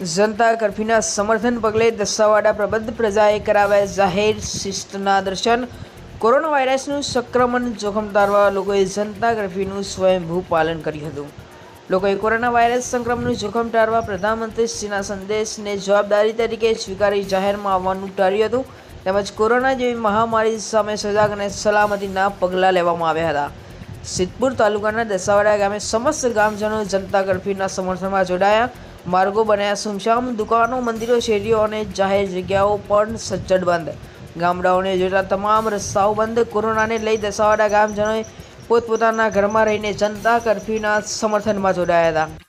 જનતા કર્ફ્યુના સમર્થન પગલે દસાવાડા પ્રબંધ પ્રજાએ કરાવ્યા જાહેર શિસ્તના દર્શન. કોરોના વાયરસનું સંક્રમણ જોખમ ટાળવા લોકોએ જનતા કર્ફ્યુનું સ્વયંભૂ પાલન કર્યું હતું. લોકોએ કોરોના વાયરસ સંક્રમણનું જોખમ ટાળવા પ્રધાનમંત્રીશ્રીના સંદેશને જવાબદારી તરીકે સ્વીકારી જાહેરમાં આવવાનું ટાળ્યું હતું. તેમજ કોરોના જેવી મહામારી સામે સજાગ અને સલામતીના પગલાં લેવામાં આવ્યા હતા. સિદ્ધપુર તાલુકાના દસાવાડા ગામે સમસ્ત ગામજનો જનતા કર્ફ્યુના સમર્થનમાં જોડાયા. માર્ગો બન્યા. સુમસામ દુકાનો, મંદિરો, શેરીઓ અને જાહેર જગ્યાઓ પણ સજ્જડ બંધ. ગામડાઓને જોતા તમામ રસ્તાઓ બંધ. કોરોનાને લઈ દસાવાડા ગામજનોએ પોતપોતાના ઘરમાં રહીને જનતા કર્ફ્યુના સમર્થનમાં જોડાયા હતા.